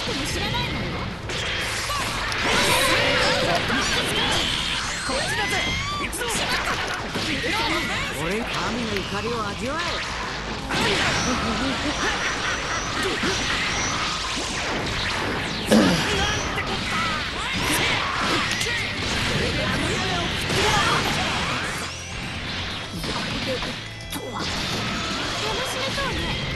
しても知らないの？俺神の怒りを味わえ。楽しめそうね